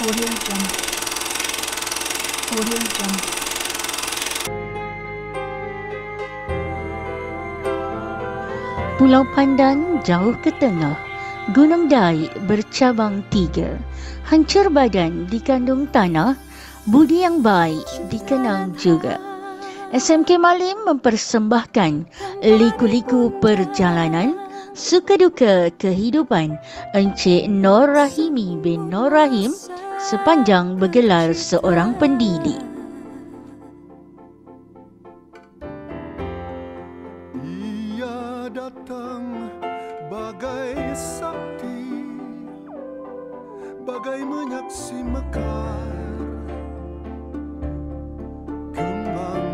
Audio Jungle. Audio Jungle. Pulau Pandan jauh ke tengah. Gunung Dai bercabang tiga. Hancur badan dikandung tanah. Budi yang baik dikenang juga. SMK Malim mempersembahkan liku-liku perjalanan suka duka kehidupan Encik Nur Rahimi bin Nur Rahim sepanjang bergelar seorang pendidik. Ia datang bagai sakti Bagai menyaksi mekar. Kembang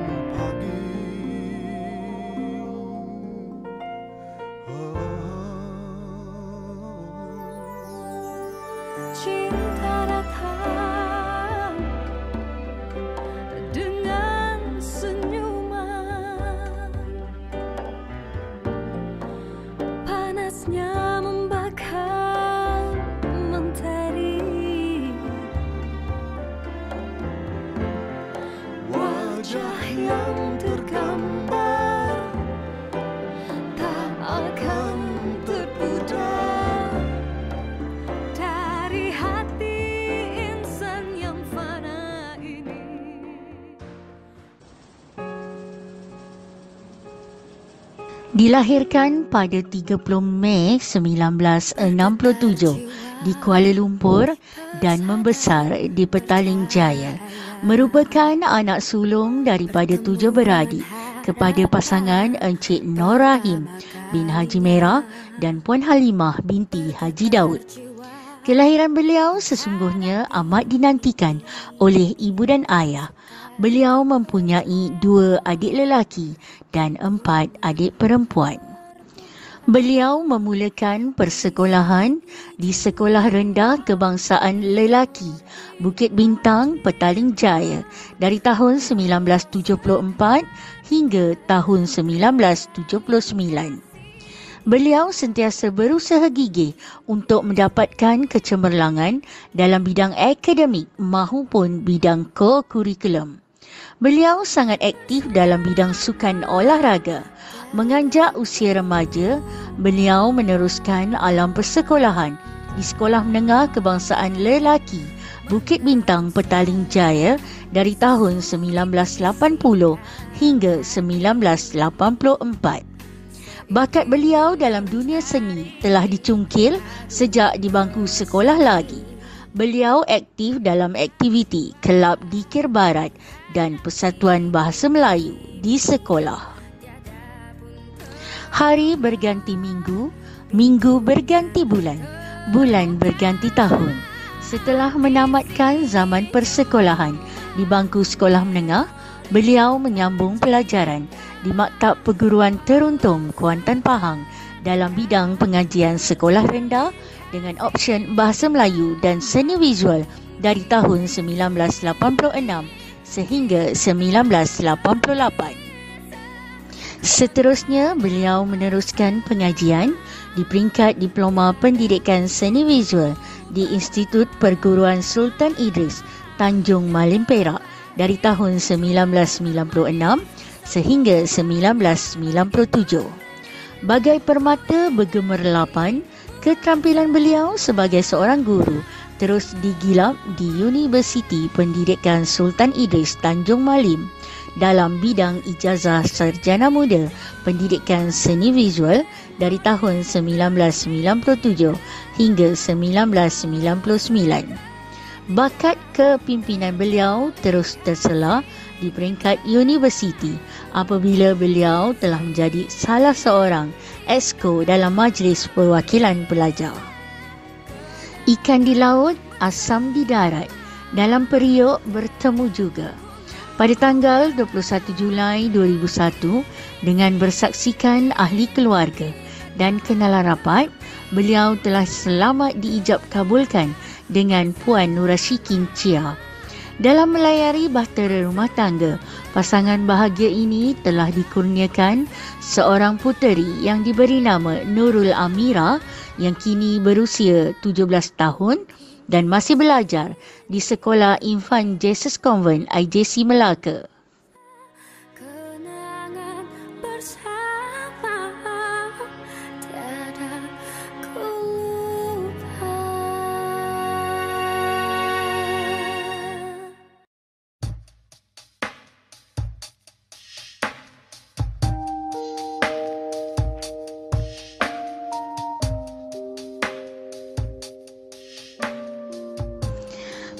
Dilahirkan pada 30 Mei 1967 di Kuala Lumpur dan membesar di Petaling Jaya. Merupakan anak sulung daripada tujuh beradik kepada pasangan Encik Nur Rahim bin Haji Merah dan Puan Halimah binti Haji Daud. Kelahiran beliau sesungguhnya amat dinantikan oleh ibu dan ayah. Beliau mempunyai dua adik lelaki dan empat adik perempuan. Beliau memulakan persekolahan di Sekolah Rendah Kebangsaan Lelaki Bukit Bintang, Petaling Jaya dari tahun 1974 hingga tahun 1979. Beliau sentiasa berusaha gigih untuk mendapatkan kecemerlangan dalam bidang akademik maupun bidang ko-kurikulum. Beliau sangat aktif dalam bidang sukan olahraga. Menganjak usia remaja, beliau meneruskan alam persekolahan di Sekolah Menengah Kebangsaan Lelaki Bukit Bintang Petaling Jaya dari tahun 1980 hingga 1984. Bakat beliau dalam dunia seni telah dicungkil sejak di bangku sekolah lagi. Beliau aktif dalam aktiviti Kelab Dikir Barat dan Persatuan Bahasa Melayu di sekolah. Hari berganti minggu, minggu berganti bulan, bulan berganti tahun. Setelah menamatkan zaman persekolahan di bangku sekolah menengah, beliau menyambung pelajaran di Maktab Perguruan Teruntung Kuantan Pahang dalam bidang pengajian sekolah rendah dengan option Bahasa Melayu dan Seni Visual dari tahun 1986 sehingga 1988. Seterusnya, beliau meneruskan pengajian di peringkat Diploma Pendidikan Seni Visual di Institut Perguruan Sultan Idris, Tanjung Malim Perak dari tahun 1996 sehingga 1997. Bagai permata bergemerlapan, keterampilan beliau sebagai seorang guru terus digilap di Universiti Pendidikan Sultan Idris Tanjung Malim dalam bidang ijazah sarjana muda pendidikan seni visual dari tahun 1997 hingga 1999. Bakat kepimpinan beliau terus tersela di peringkat universiti apabila beliau telah menjadi salah seorang esko dalam Majlis Perwakilan Pelajar. Ikan di laut, asam di darat. Dalam periuk bertemu juga. Pada tanggal 21 Julai 2001 dengan bersaksikan ahli keluarga dan kenalan rapat, beliau telah selamat diijab kabulkan dengan Puan Nurashikin Chia. Dalam melayari bahtera rumah tangga, pasangan bahagia ini telah dikurniakan seorang puteri yang diberi nama Nurul Amira yang kini berusia 17 tahun dan masih belajar di Sekolah Infant Jesus Convent IJC Melaka.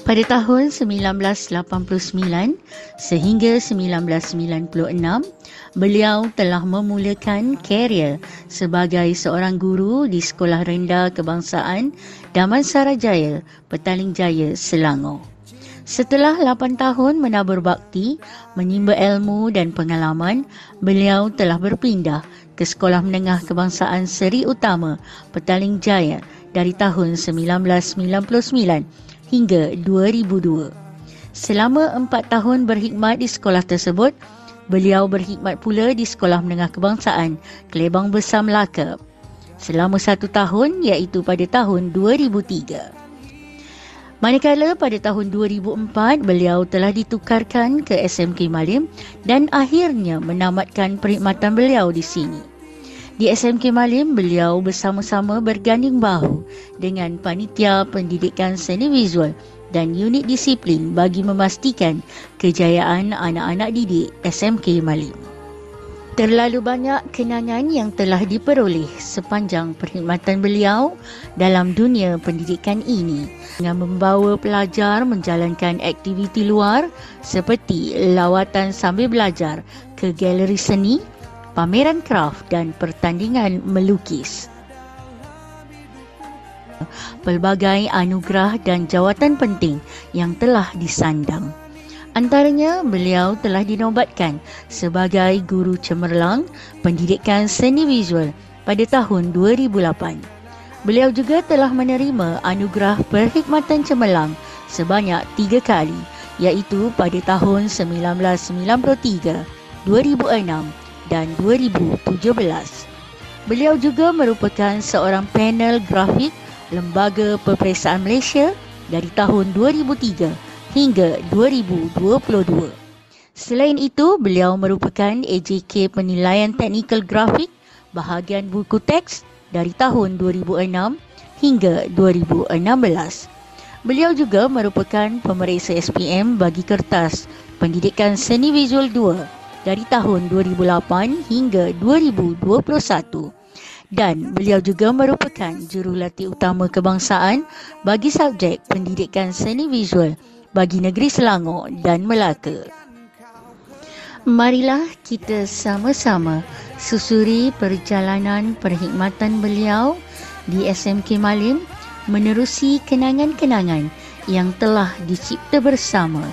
Pada tahun 1989 sehingga 1996, beliau telah memulakan karier sebagai seorang guru di Sekolah Rendah Kebangsaan Damansara Jaya, Petaling Jaya, Selangor. Setelah 8 tahun menabur bakti, menimba ilmu dan pengalaman, beliau telah berpindah ke Sekolah Menengah Kebangsaan Seri Utama, Petaling Jaya dari tahun 1999 hingga 2002. Selama empat tahun berkhidmat di sekolah tersebut, beliau berkhidmat pula di Sekolah Menengah Kebangsaan Kelebang Besar Melaka selama satu tahun iaitu pada tahun 2003. Manakala pada tahun 2004 beliau telah ditukarkan ke SMK Malim dan akhirnya menamatkan perkhidmatan beliau di sini. Di SMK Malim, beliau bersama-sama berganding bahu dengan panitia pendidikan seni visual dan unit disiplin bagi memastikan kejayaan anak-anak didik SMK Malim. Terlalu banyak kenangan yang telah diperoleh sepanjang perkhidmatan beliau dalam dunia pendidikan ini dengan membawa pelajar menjalankan aktiviti luar seperti lawatan sambil belajar ke galeri seni, pameran kraft dan pertandingan melukis. Pelbagai anugerah dan jawatan penting yang telah disandang. Antaranya, beliau telah dinobatkan sebagai guru cemerlang pendidikan seni visual pada tahun 2008. Beliau juga telah menerima anugerah perkhidmatan cemerlang sebanyak tiga kali iaitu pada tahun 1993, 2006 dan 2017. Beliau juga merupakan seorang panel grafik Lembaga Peperiksaan Malaysia dari tahun 2003 hingga 2022. Selain itu, beliau merupakan AJK Penilaian Teknikal Grafik bahagian buku teks dari tahun 2006 hingga 2016. Beliau juga merupakan pemeriksa SPM bagi kertas Pendidikan Seni Visual 2 dari tahun 2008 hingga 2021 dan beliau juga merupakan jurulatih utama kebangsaan bagi subjek pendidikan seni visual bagi negeri Selangor dan Melaka. Marilah kita sama-sama susuri perjalanan perkhidmatan beliau di SMK Malim menerusi kenangan-kenangan yang telah dicipta bersama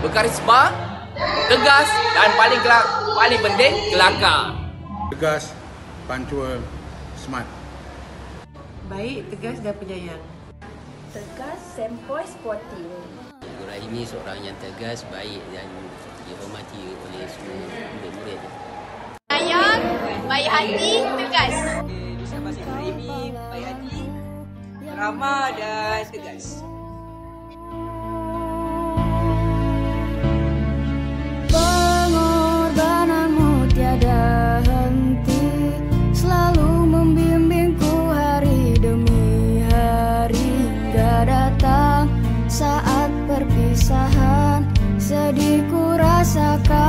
berkarisma, tegas dan paling kelak, paling penting kelakar. Tegas, Pantua, Smart. Baik, tegas dan penyayang. Tegas, sempoi, sportif. Ibu Rahimi seorang yang tegas, baik dan dihormati oleh semua murid-murid. Sayang, baik hati, tegas. Ibu Rahimi, baik hati, ramah dan tegas. sedih ku rasakan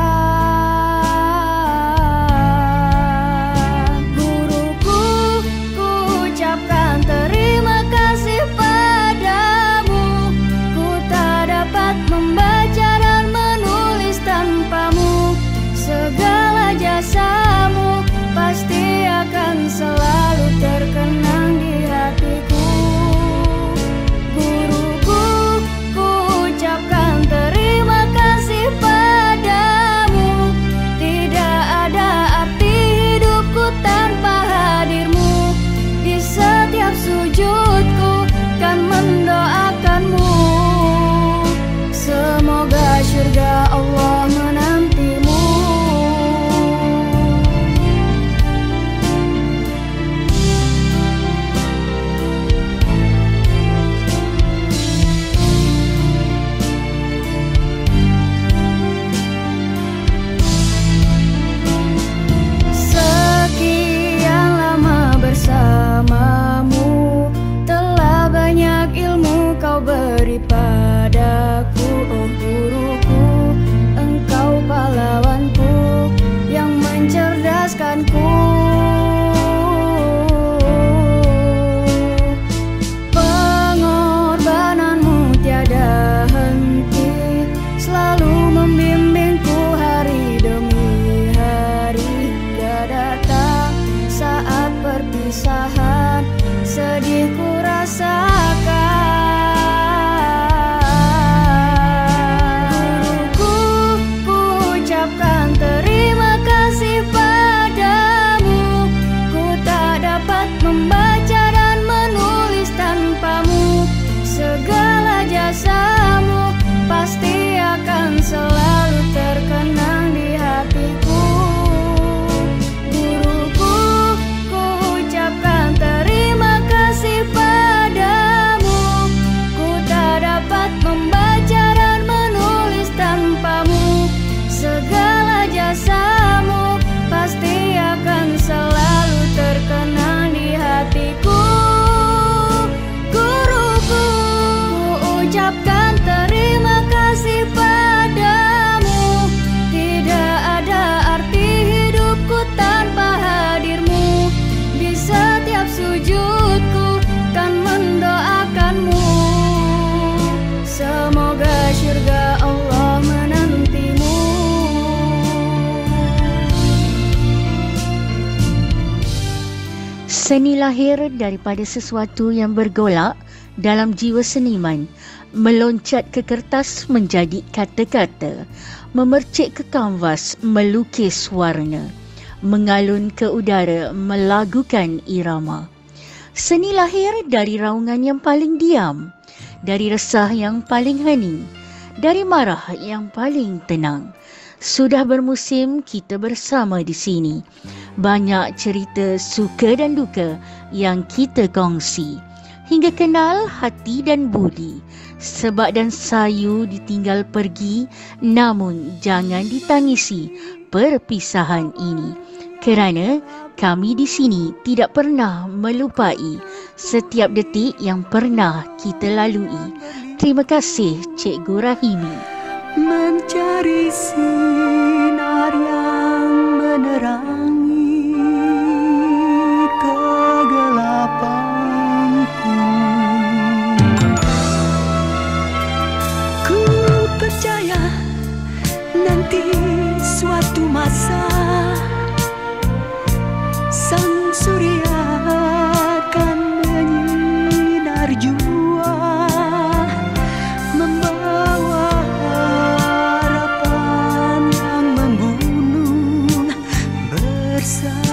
Seni lahir daripada sesuatu yang bergolak dalam jiwa seniman, meloncat ke kertas menjadi kata-kata, memercik ke kanvas melukis warna, mengalun ke udara melagukan irama. Seni lahir dari raungan yang paling diam, dari resah yang paling hening, dari marah yang paling tenang. Sudah bermusim kita bersama di sini. Banyak cerita suka dan duka yang kita kongsi. Hingga kenal hati dan budi. Sebab dan sayu ditinggal pergi, namun jangan ditangisi perpisahan ini. Kerana kami di sini tidak pernah melupai setiap detik yang pernah kita lalui. Terima kasih Cikgu Rahimi. mencari sinar yourself.